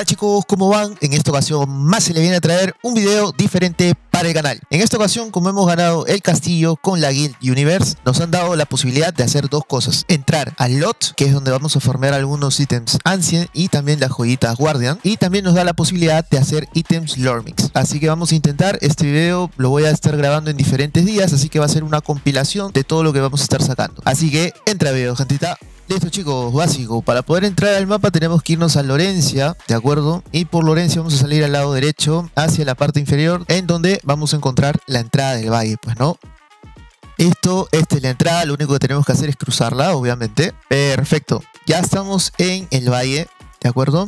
tal chicos? ¿Cómo van? En esta ocasión más se le viene a traer un video diferente para el canal. En esta ocasión, como hemos ganado el castillo con la Guild Universe, nos han dado la posibilidad de hacer dos cosas. Entrar al lot, que es donde vamos a formar algunos ítems Ancient y también las joyitas Guardian. Y también nos da la posibilidad de hacer ítems Lore Mix. Así que vamos a intentar, este video lo voy a estar grabando en diferentes días, así que va a ser una compilación de todo lo que vamos a estar sacando. Así que entra video, gentita. Listo chicos, básico. Para poder entrar al mapa tenemos que irnos a Lorencia, ¿de acuerdo? Y por Lorencia vamos a salir al lado derecho hacia la parte inferior en donde vamos a encontrar la entrada del valle, pues, ¿no? Esto, esta es la entrada, lo único que tenemos que hacer es cruzarla, obviamente. Perfecto, ya estamos en el valle, ¿de acuerdo?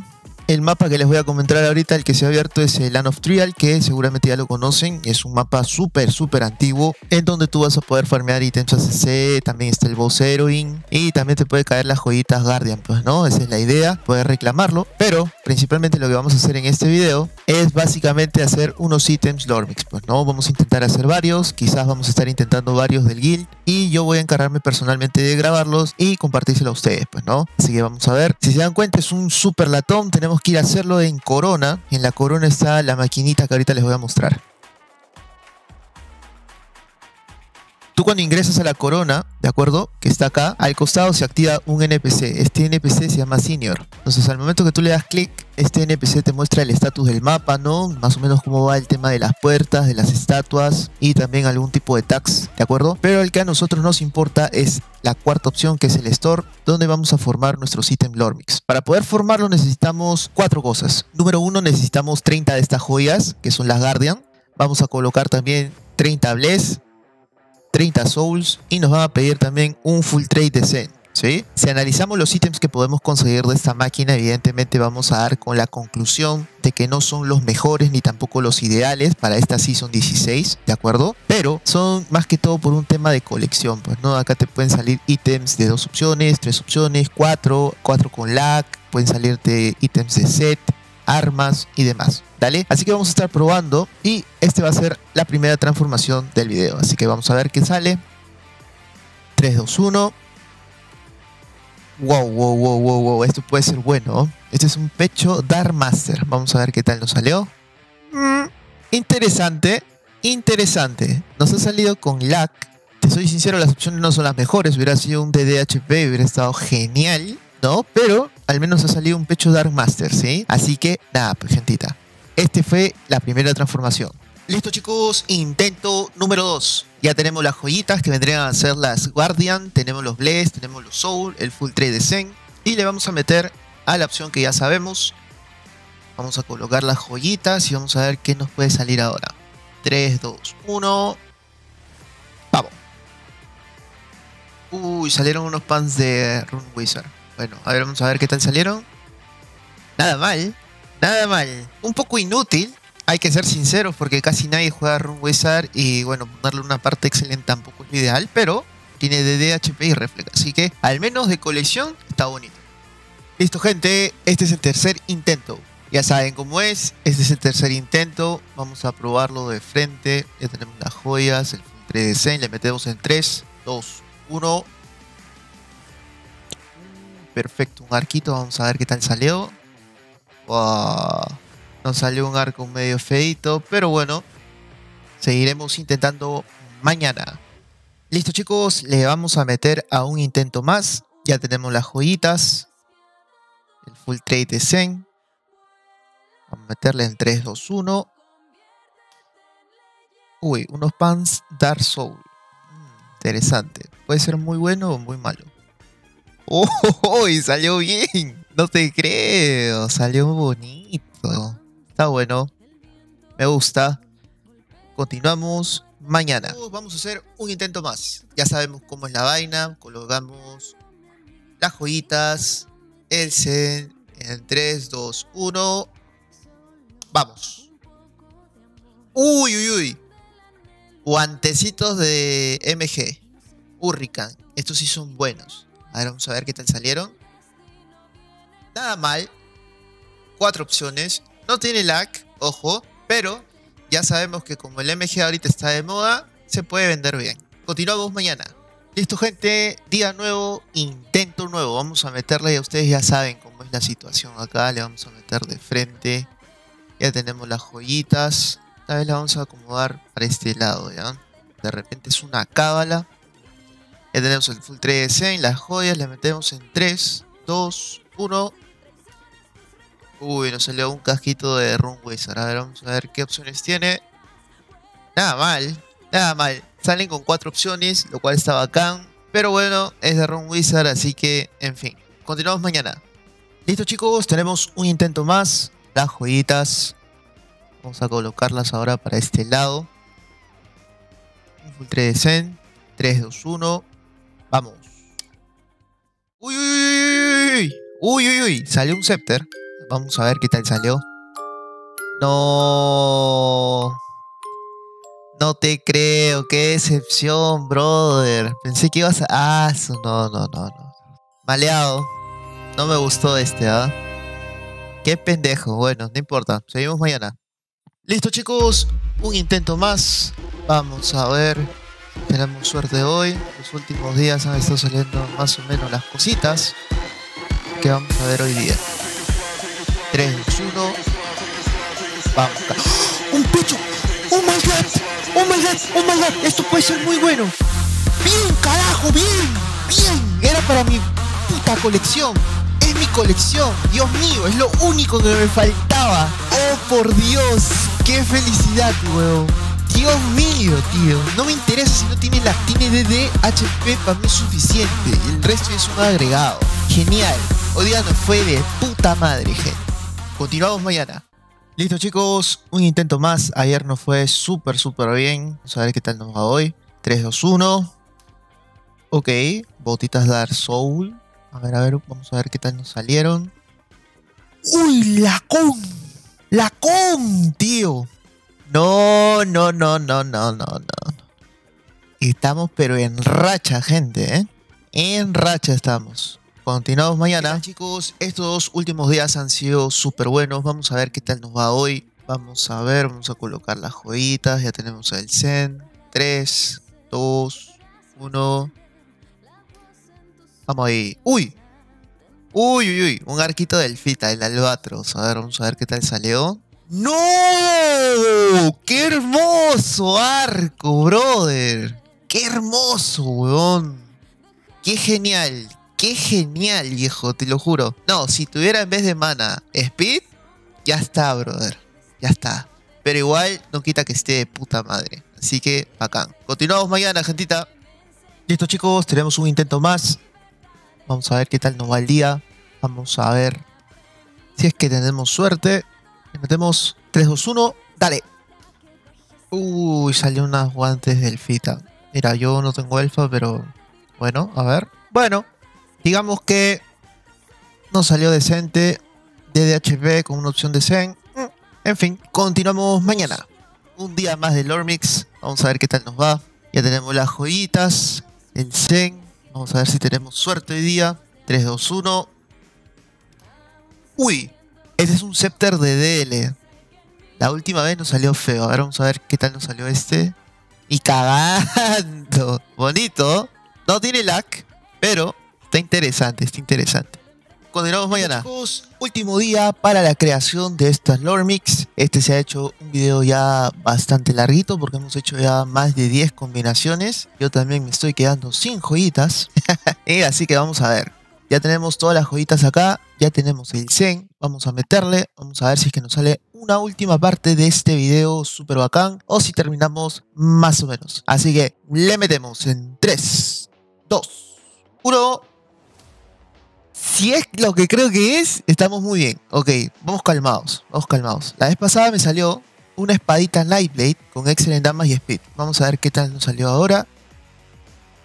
El mapa que les voy a comentar ahorita, el que se ha abierto es el Land of Trial, que seguramente ya lo conocen. Es un mapa súper, súper antiguo, en donde tú vas a poder farmear ítems ACC, también está el Boss Heroine, y también te puede caer las joyitas Guardian, pues, ¿no? Esa es la idea, poder reclamarlo. Pero, principalmente lo que vamos a hacer en este video es básicamente hacer unos ítems Lormix, pues, ¿no? Vamos a intentar hacer varios, quizás vamos a estar intentando varios del guild, y yo voy a encargarme personalmente de grabarlos y compartírselo a ustedes, pues, ¿no? Así que vamos a ver. Si se dan cuenta, es un super latón, tenemos que ir a hacerlo en Corona. En la Corona está la maquinita que ahorita les voy a mostrar. Tú cuando ingresas a la corona, ¿de acuerdo? Que está acá, al costado se activa un NPC. Este NPC se llama Senior. Entonces al momento que tú le das clic, este NPC te muestra el estatus del mapa, ¿no? Más o menos cómo va el tema de las puertas, de las estatuas y también algún tipo de tags, ¿de acuerdo? Pero el que a nosotros nos importa es la cuarta opción que es el store, donde vamos a formar nuestros ítems Lormix. Para poder formarlo necesitamos cuatro cosas. Número uno, necesitamos 30 de estas joyas, que son las Guardian. Vamos a colocar también 30 Bless, 30 souls y nos van a pedir también un full trade de Zen. ¿sí? Si analizamos los ítems que podemos conseguir de esta máquina, evidentemente vamos a dar con la conclusión de que no son los mejores ni tampoco los ideales para esta Season 16, ¿de acuerdo? Pero son más que todo por un tema de colección, pues, ¿no? Acá te pueden salir ítems de dos opciones, tres opciones, cuatro, cuatro con lag, pueden salirte ítems de set, armas y demás. ¿Dale? Así que vamos a estar probando y este va a ser la primera transformación del video. Así que vamos a ver qué sale. 3, 2, 1. Wow, wow, wow, wow, wow. Esto puede ser bueno. Este es un pecho Dark Master. Vamos a ver qué tal nos salió. Mm, interesante. Interesante. Nos ha salido con lag. Te soy sincero, las opciones no son las mejores. Hubiera sido un DDHP, hubiera estado genial. ¿no? Pero al menos ha salido un pecho Dark Master, ¿sí? Así que nada, pues gentita. Este fue la primera transformación. Listo chicos, intento número 2. Ya tenemos las joyitas que vendrían a ser las Guardian, tenemos los Bless, tenemos los Soul, el Full Trade de Zen. Y le vamos a meter a la opción que ya sabemos. Vamos a colocar las joyitas y vamos a ver qué nos puede salir ahora. 3, 2, 1. Vamos. Uy, salieron unos pants de Rune Wizard. Bueno, a ver, vamos a ver qué tal salieron. Nada mal, nada mal. Un poco inútil, hay que ser sinceros porque casi nadie juega Rune Wizard y bueno, ponerle una parte excelente tampoco es lo ideal, pero tiene DD, HP y Reflex, así que al menos de colección está bonito. Listo gente, este es el tercer intento. Ya saben cómo es, este es el tercer intento, vamos a probarlo de frente, ya tenemos las joyas, el 3D le metemos en 3, 2, 1, Perfecto, un arquito. Vamos a ver qué tal salió. Wow. Nos salió un arco medio feito, pero bueno. Seguiremos intentando mañana. Listo chicos, le vamos a meter a un intento más. Ya tenemos las joyitas. El full trade de Zen. Vamos a meterle en 3, 2, 1. Uy, unos pants Dark Soul. Mm, interesante. Puede ser muy bueno o muy malo. ¡Oh! Salió bien. No te creo. Salió bonito. Está bueno. Me gusta. Continuamos mañana. Vamos a hacer un intento más. Ya sabemos cómo es la vaina. Colocamos las joyitas. El Zen. En 3, 2, 1. Vamos. Uy, uy, uy. Guantecitos de MG. Hurricane. Estos sí son buenos. A ver, vamos a ver qué tal salieron. Nada mal. Cuatro opciones. No tiene lag, ojo, pero ya sabemos que como el MG ahorita está de moda, se puede vender bien. Continuamos mañana. Listo gente, día nuevo, intento nuevo. Vamos a meterle, ya ustedes ya saben cómo es la situación acá. Le vamos a meter de frente. Ya tenemos las joyitas. Esta vez la vamos a acomodar para este lado, ¿ya? De repente es una cábala. Ya tenemos el full 3 en las joyas. Le metemos en 3, 2, 1. Uy, nos salió un casquito de Run Wizard. A ver, vamos a ver qué opciones tiene. Nada mal, nada mal. Salen con cuatro opciones, lo cual está bacán. Pero bueno, es de Ron Wizard, así que, en fin. Continuamos mañana. Listo chicos, tenemos un intento más. Las joyitas. Vamos a colocarlas ahora para este lado. Un full 3 de Zen. 3, 2, 1. Vamos. Uy, uy, uy, uy. Uy, uy. Salió un Scepter. Vamos a ver qué tal salió. No. No te creo, qué decepción, brother. Pensé que ibas a. Ah, no, no, no, no. Maleado. No me gustó este, ¿ah? Qué pendejo. Bueno, no importa. Seguimos mañana. Listo, chicos. Un intento más. Vamos a ver. Tenemos suerte hoy. Los últimos días han estado saliendo más o menos las cositas que vamos a ver hoy día. 3, 2, 1. Vamos. ¡Un pecho! ¡Oh my god! ¡Oh my god! ¡Oh my god! Esto puede ser muy bueno. ¡Bien, carajo! ¡Bien! ¡Bien! Era para mi puta colección. Es mi colección. Dios mío, es lo único que me faltaba. ¡Oh, por Dios! ¡Qué felicidad, weón! Dios mío, tío. No me interesa si no tiene la tiene DD, HP, para mí es suficiente. El resto es un agregado. Genial. Nos fue de puta madre, gente. Continuamos mañana. Listo chicos, un intento más. Ayer nos fue súper, súper bien. Vamos a ver qué tal nos va hoy. 3, 2, 1. Ok, botitas Dark Soul. A ver, a ver, vamos a ver qué tal nos salieron. ¡Uy, la con! ¡La con, tío! No, no, no, no, no, no, no. Estamos pero en racha, gente, ¿eh? En racha estamos. Continuamos mañana. chicos, estos dos últimos días han sido súper buenos. Vamos a ver qué tal nos va hoy. Vamos a ver, vamos a colocar las joyitas. Ya tenemos el Zen. 3, 2, 1. Vamos ahí. ¡Uy! Uy, uy, uy. Un arquito del Fita, el Albatros. A ver, vamos a ver qué tal salió. ¡No! ¡Qué hermoso arco, brother! ¡Qué hermoso, weón! ¡Qué genial! qué genial, viejo, te lo juro. No, si tuviera en vez de mana Speed, ya está, brother. Ya está. Pero igual no quita que esté de puta madre. Así que, bacán. Continuamos mañana, gentita. Listo, chicos, tenemos un intento más. Vamos a ver qué tal nos va el día. Vamos a ver si es que tenemos suerte. Metemos 3, 2, 1. Dale. Uy, salió unas guantes del Fita. Mira, yo no tengo elfa, pero bueno, a ver. Bueno, Digamos que no salió decente DDHP con una opción de Zen. Mm, en fin, continuamos mañana. Un día más de Lormix. Vamos a ver qué tal nos va. Ya tenemos las joyitas, el Zen. Vamos a ver si tenemos suerte hoy día. 3, 2, 1. Uy, ese es un Scepter de DL. La última vez nos salió feo. Ahora vamos a ver qué tal nos salió este. Y cagando. Bonito. No tiene lag, pero Está interesante, está interesante. Continuamos mañana. último día para la creación de estas lore mix. Este se ha hecho un video ya bastante larguito porque hemos hecho ya más de 10 combinaciones. Yo también me estoy quedando sin joyitas. Eh, así que vamos a ver. Ya tenemos todas las joyitas acá. Ya tenemos el Zen. Vamos a meterle. Vamos a ver si es que nos sale una última parte de este video súper bacán. O si terminamos más o menos. Así que le metemos en 3, 2, 1. Si es lo que creo que es, estamos muy bien. Ok, vamos calmados, vamos calmados. La vez pasada me salió una espadita Nightblade con Excellent Damage y Speed. Vamos a ver qué tal nos salió ahora.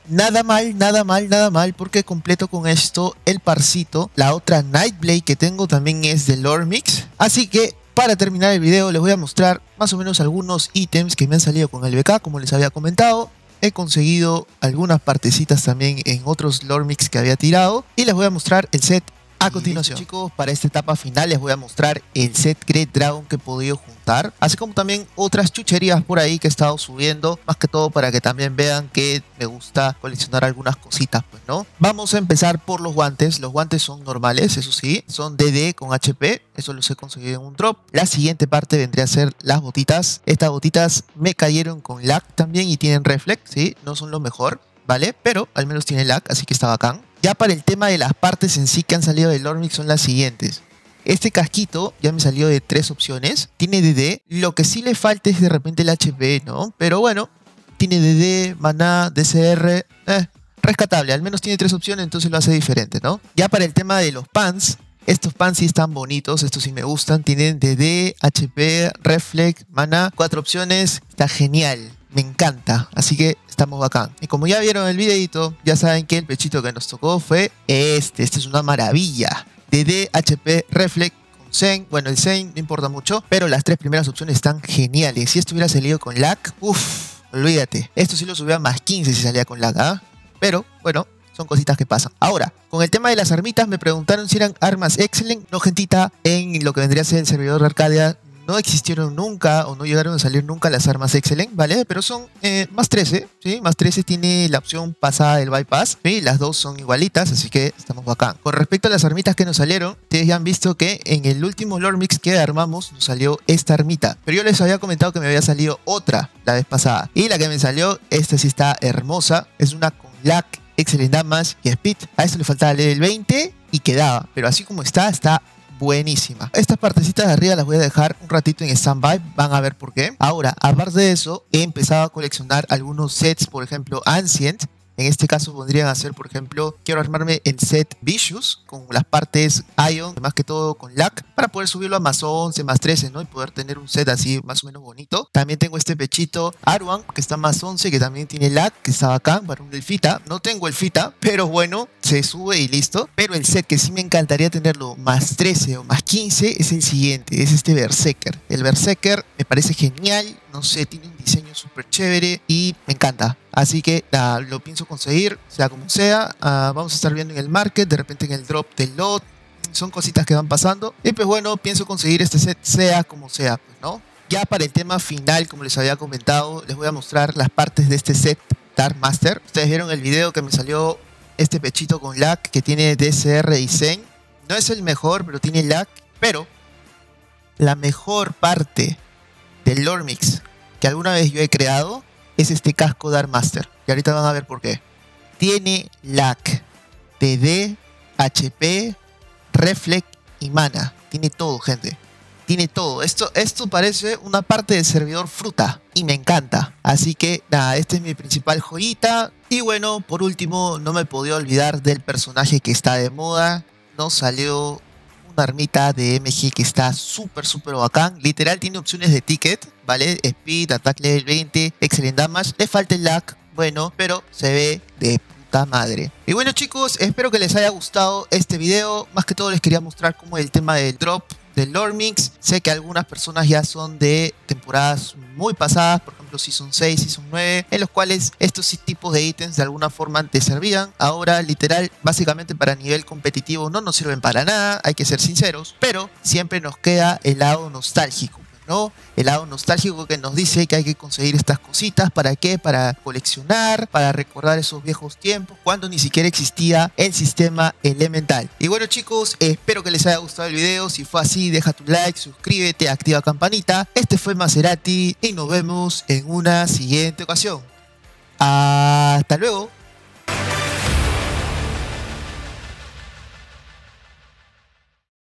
Nada mal, nada mal, nada mal, porque completo con esto el parcito. La otra Nightblade que tengo también es de Lore Mix. Así que para terminar el video les voy a mostrar más o menos algunos ítems que me han salido con el BK, como les había comentado he conseguido algunas partecitas también en otros lore mix que había tirado y les voy a mostrar el set a continuación, chicos, para esta etapa final les voy a mostrar el set Great Dragon que he podido juntar, así como también otras chucherías por ahí que he estado subiendo, más que todo para que también vean que me gusta coleccionar algunas cositas, pues, ¿no? Vamos a empezar por los guantes. Los guantes son normales, eso sí, son DD con HP, eso los he conseguido en un drop. La siguiente parte vendría a ser las botitas. Estas botitas me cayeron con lag también y tienen reflex, ¿sí? No son lo mejor. ¿vale? Pero al menos tiene lag, así que está bacán. Ya para el tema de las partes en sí que han salido del Ormix son las siguientes. Este casquito ya me salió de tres opciones. Tiene DD. Lo que sí le falta es de repente el HP, ¿no? Pero bueno, tiene DD, maná, DCR. Eh, rescatable. Al menos tiene tres opciones, entonces lo hace diferente, ¿no? Ya para el tema de los pants. Estos pants sí están bonitos, estos sí me gustan. Tienen DD, HP, Reflex, Mana. Cuatro opciones. Está genial me encanta. Así que estamos bacán. Y como ya vieron el videito, ya saben que el pechito que nos tocó fue este. Este es una maravilla. De HP Reflex con Zen. Bueno, el Zen no importa mucho, pero las tres primeras opciones están geniales. Si esto hubiera salido con lag, uff, olvídate. Esto sí lo subía más 15 si salía con lag, ¿ah? Pero, bueno, son cositas que pasan. Ahora, con el tema de las armitas, me preguntaron si eran armas excellent. No, gentita, en lo que vendría a ser el servidor de Arcadia, no existieron nunca o no llegaron a salir nunca las armas Excellent, ¿vale? Pero son eh, más 13, ¿sí? Más 13 tiene la opción pasada del bypass, ¿sí? Las dos son igualitas, así que estamos bacán. Con respecto a las armitas que nos salieron, ustedes ya han visto que en el último lore mix que armamos nos salió esta armita. Pero yo les había comentado que me había salido otra la vez pasada. Y la que me salió, esta sí está hermosa. Es una con lag, Excellent Damage y Speed. A esto le faltaba el 20 y quedaba. Pero así como está, está buenísima. Estas partecitas de arriba las voy a dejar un ratito en stand-by, van a ver por qué. Ahora, aparte de eso, he empezado a coleccionar algunos sets, por ejemplo, Ancient, en este caso podrían hacer, por ejemplo, quiero armarme el set Vicious con las partes Ion, más que todo con lag, para poder subirlo a más 11, más 13, ¿no? Y poder tener un set así más o menos bonito. También tengo este pechito Arwan, que está más 11, que también tiene lag, que está acá, para un Delfita. No tengo el Fita, pero bueno, se sube y listo. Pero el set que sí me encantaría tenerlo más 13 o más 15 es el siguiente, es este Berserker. El Berserker me parece genial, no sé, tiene un diseño súper chévere y me encanta. Así que lo pienso conseguir, sea como sea. Ah, vamos a estar viendo en el market, de repente en el drop del lot. Son cositas que van pasando. Y pues bueno, pienso conseguir este set sea como sea, pues, ¿no? Ya para el tema final, como les había comentado, les voy a mostrar las partes de este set Dark Master. Ustedes vieron el video que me salió este pechito con lag que tiene DCR y Zen. No es el mejor, pero tiene lag. Pero la mejor parte del lore mix que alguna vez yo he creado es este casco Dark Master. Y ahorita van a ver por qué. Tiene lag, TD, HP, Reflex y mana. Tiene todo, gente. Tiene todo. Esto, esto parece una parte del servidor fruta y me encanta. Así que nada, esta es mi principal joyita. Y bueno, por último, no me podía olvidar del personaje que está de moda. Nos salió una armita de MG que está súper, súper bacán. Literal tiene opciones de ticket, ¿vale? Speed, Attack Level 20, Excellent Damage. Le falta el lag, bueno, pero se ve de puta madre. Y bueno chicos, espero que les haya gustado este video. Más que todo les quería mostrar cómo el tema del drop del Lore Mix. Sé que algunas personas ya son de temporadas muy pasadas, por ejemplo Season 6, Season 9, en los cuales estos tipos de ítems de alguna forma te servían. Ahora, literal, básicamente para nivel competitivo no nos sirven para nada, hay que ser sinceros, pero siempre nos queda el lado nostálgico. El lado nostálgico que nos dice que hay que conseguir estas cositas. ¿Para qué? Para coleccionar, para recordar esos viejos tiempos, cuando ni siquiera existía el sistema elemental. Y bueno chicos, espero que les haya gustado el video. Si fue así, deja tu like, suscríbete, activa campanita. Este fue Maserati y nos vemos en una siguiente ocasión. Hasta luego.